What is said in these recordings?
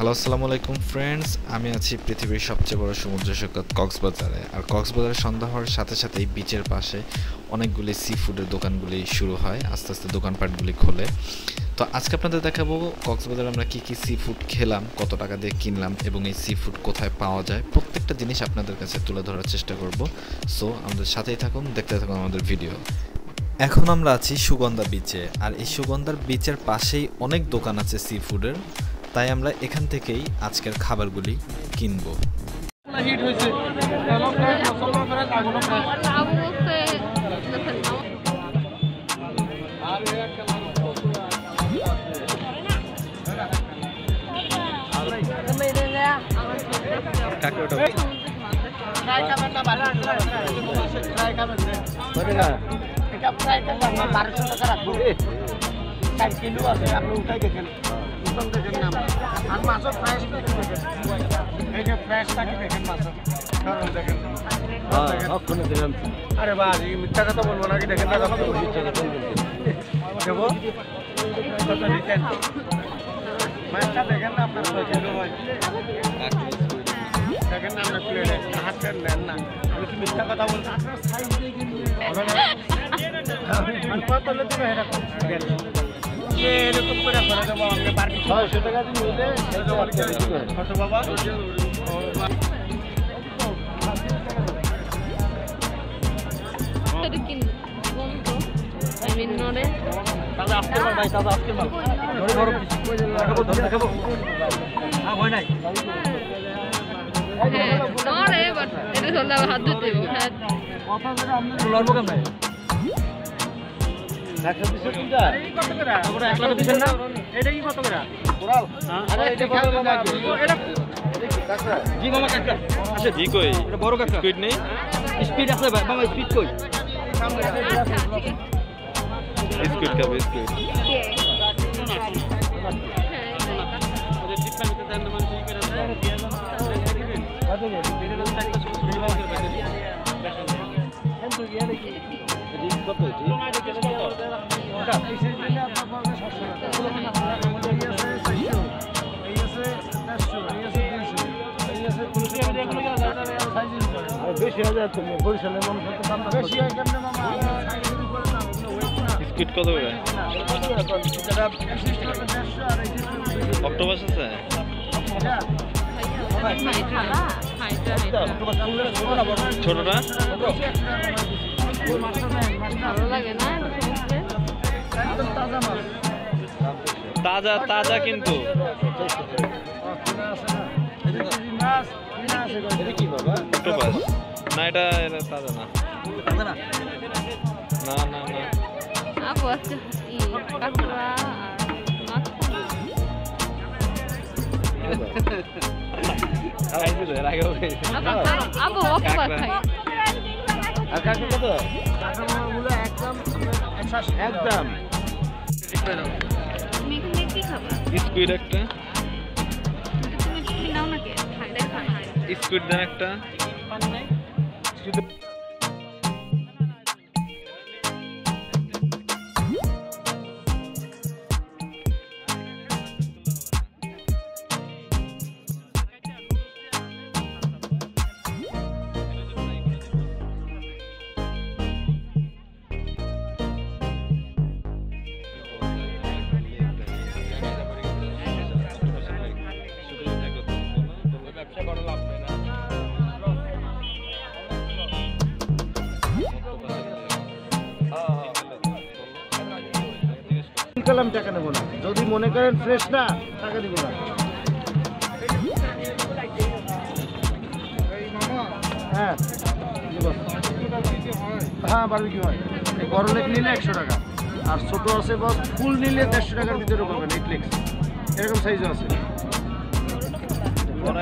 Hello আসসালামু আলাইকুম friends আমি আছি পৃথিবীর সবচেয়ে বড় সমুদ্র সৈকত কক্সবাজারে। আর কক্সবাজারে সন্ধ্যা হওয়ার সাথে সাথেই বিচের পাশে অনেকগুলি সি ফুডের দোকানগুলি শুরু হয়, আস্তে আস্তে দোকানপাটগুলি খোলে। তো আজকে আপনাদের দেখাবো কক্সবাজারে আমরা কী কী সি ফুড খেলাম, কত টাকা দিয়ে কিনলাম এবং এই সি ফুড কোথায় পাওয়া যায়। প্রত্যেকটা জিনিস আপনাদের কাছে তুলে ধরার চেষ্টা করব। সো আমাদের সাথেই থাকুন, দেখতে থাকুন আমাদের ভিডিও এখন আমরা আছি সুগন্ধা বিচে আর এই সুগন্ধার বিচের পাশেই অনেক দোকান আছে সি ফুডের তাই আমরা এখান থেকেই আজকের খাবারগুলি কিনবো। এটা আপনার বারোশো টাকা রাখব চার কিলো আছে আপনি উঠাই দেখেন উঠান দেখেন না আর মাছও ফ্রেশ এই যে ফ্রেশ থাকি দেখেন। আরে বাস এই মিথ্যা কথা বলব নাকি? দেখেন না দেবো? কত নিতেন মাছটা দেখেন না আপনার ছয় কিলো হয় দেখেন না আপনার প্লেটে হাত নেন না? আমি কি মিথ্যা কথা বলছি? এরকম? কে এরকম করে ফেলে দেবো আমাকে বারবি ছয়শো টাকা দিন হইলে কত বাবা তাহলে আজকে মাল ভাই তাহলে আজকে মাল ধরে ধরো। দেখাবো ধরে দেখাবো। হ্যাঁ ভয় নাই। হ্যাঁ নরে বাট এটা ধরলে হাত ধুতে দেবো হ্যাঁ। লড়বো কেমন একশো পিসের দুটা স্পিড আছে ভাই স্পিড কই? আচ্ছা স্কুইড খাবে স্কুইড বেশি স্কুইড কত করে? অক্টোপাস আছে? ছোটটা? ভালো লাগে না? তাজা তাজা কিন্তু। অক্টোপাস না এটা এটা তাজা না। না না না। আপু আজকে ই কাঁকড়া আর মাছ। এর আগে আপু অক্টোপাস খাই আর কাকু কত একদম খাবা স্কুইড একটা। তুমি তুমি না কে খাই দেখ খাই স্কুইড দেন একটা। কালাম টাকা নেব না। যদি মনে করেন ফ্রেশ না টাকা দিব না। হ্যাঁ। হ্যাঁ বারবিকিউ হয়। বড় লেগ নিলে একশো টাকা। আর ছোট আছে বস ফুল নিলে দেড়শো টাকার ভিতরে পাবেন এইট লেগস এরকম সাইজও আছে।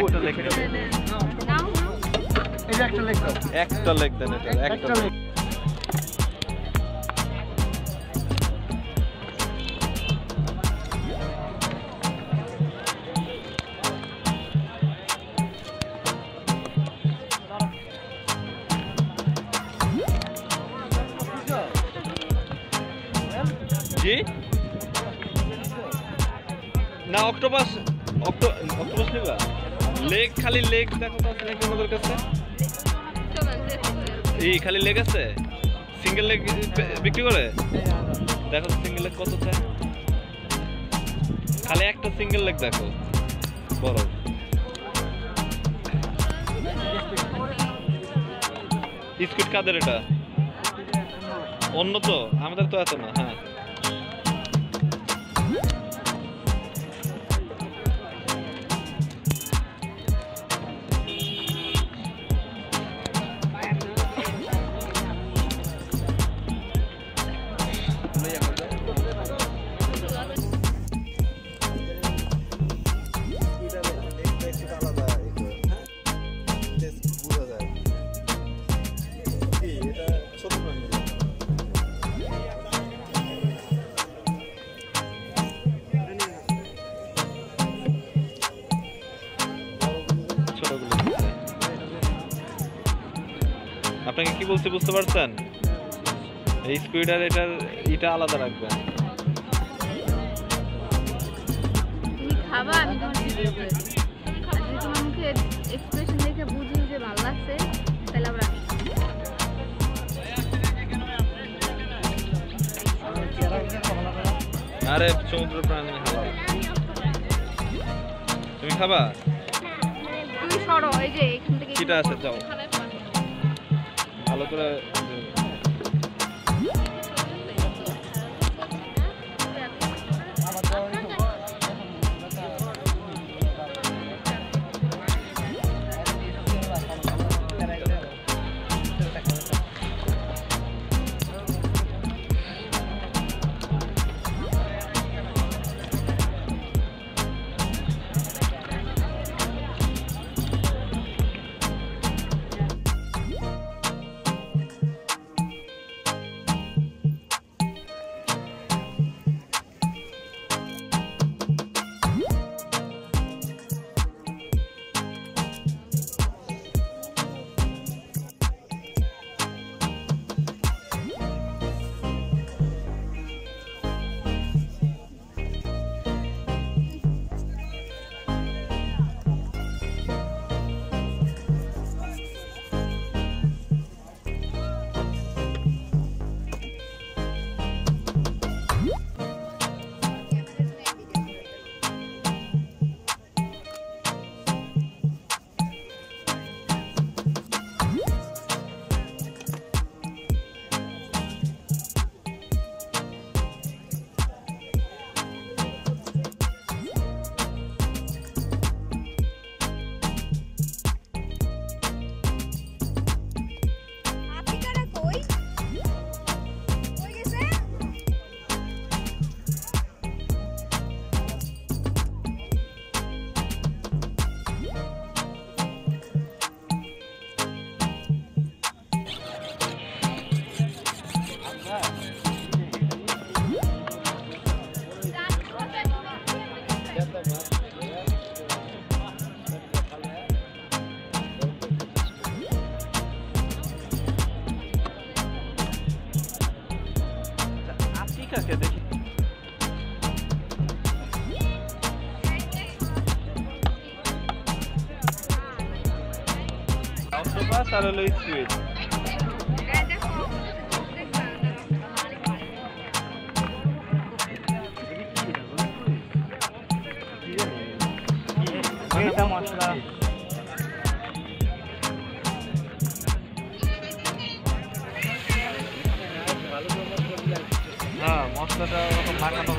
একটা লেগ নাও একটা লেগ একটা লেগ দেন এটা একটা একটা লেগ না, অক্টোপাস, অক্টো লেগ খালি লেগ দেখো তো আছে কাছে? এই খালি লেগ আছে? সিঙ্গেল লেগ বিক্রি করে? দেখো সিঙ্গেল লেগ কত চায় খালি একটা সিঙ্গেল লেগ দেখো। বড়। স্কুট কাদের এটা? অন্য তো? আমাদের তো এত না হ্যাঁ। আপনাকে কি বলছি বুঝতে পারছেন? এই স্কুইড আর এটার এটা আলাদা রাখবেন। তুমি খাবা আমি তোমার ভিডিও করে যদি তোমার মুখে এক্সপ্রেশন দেখে বুঝি যে ভালো লাগছে তাহলে আমরা আরে সমুদ্র প্রাণী তুমি খাবা? তুমি সরো এই যে এখান থেকে কিটা আছে, যাও। ভালো করে হলো এটা মশলা। হ্যাঁ মশলাটা ওরকম মাখানো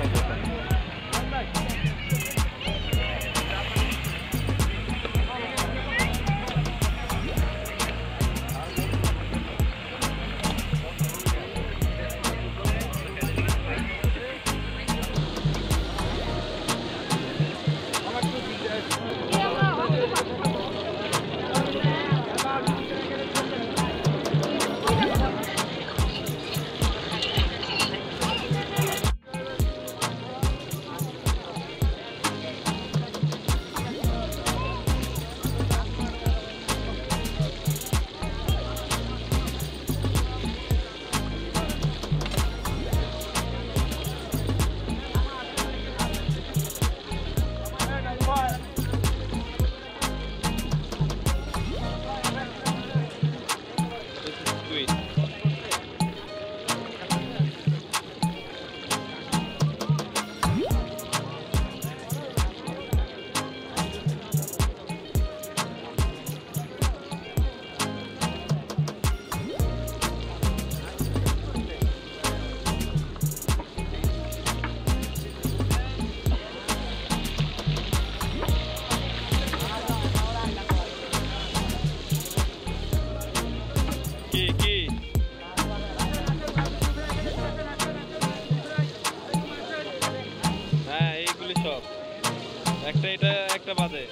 হয়ে যাবে একটা বাজে।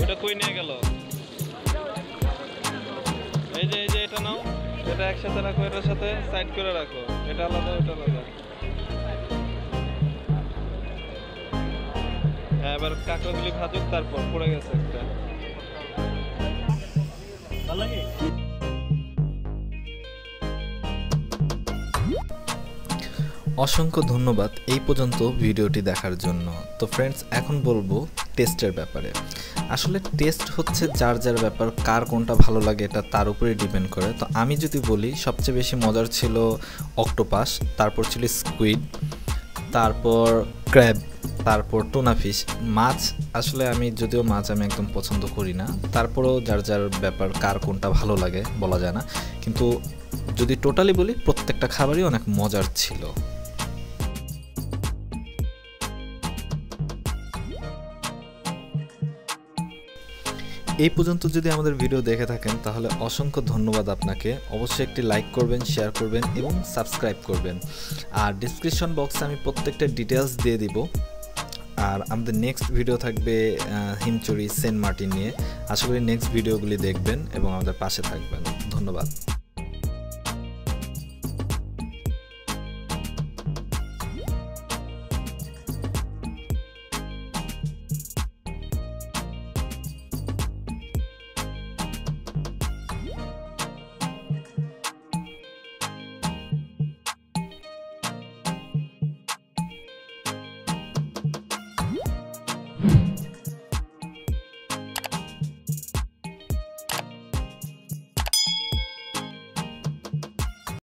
ওটা কই নিয়ে গেল? এই যে এই যে, এটা নাও। এটা একসাথে রাখো, এটার সাথে সাইড করে রাখো। এটা আলাদা, ওটা আলাদা। হ্যাঁ এবার কাঁকড়াগুলি ভাজুক, তারপর পড়ে গেছে একটা। অসংখ্য ধন্যবাদ এই পর্যন্ত ভিডিওটি দেখার জন্য। তো ফ্রেন্ডস এখন বলব টেস্টের ব্যাপারে। আসলে টেস্ট হচ্ছে যার যার ব্যাপার, কার কোনটা ভালো লাগে এটা তার উপরে ডিপেন্ড করে। তো আমি যদি বলি, সবচেয়ে বেশি মজার ছিল অক্টোপাস তারপর ছিল স্কুইড তারপর ক্র্যাব তারপর টোনা ফিশ মাছ, আসলে আমি যদিও মাছ আমি একদম পছন্দ করি না, তারপরেও যার যার ব্যাপার, কার কোনটা ভালো লাগে বলা যায় না। কিন্তু যদি টোটালি বলি, প্রত্যেকটা খাবারই অনেক মজার ছিল। এই পর্যন্ত যদি আমাদের ভিডিও দেখে থাকেন, তাহলে অসংখ্য ধন্যবাদ আপনাকে। অবশ্যই একটি লাইক করবেন শেয়ার করবেন এবং সাবস্ক্রাইব করবেন। আর ডিসক্রিপশন বক্সে আমি প্রত্যেকটা ডিটেলস দিয়ে দিব। আর আমাদের নেক্সট ভিডিও থাকবে হিমচুরি সেন্ট মার্টিন নিয়ে। আশা করি নেক্সট ভিডিওগুলি দেখবেন এবং আমাদের পাশে থাকবেন। ধন্যবাদ।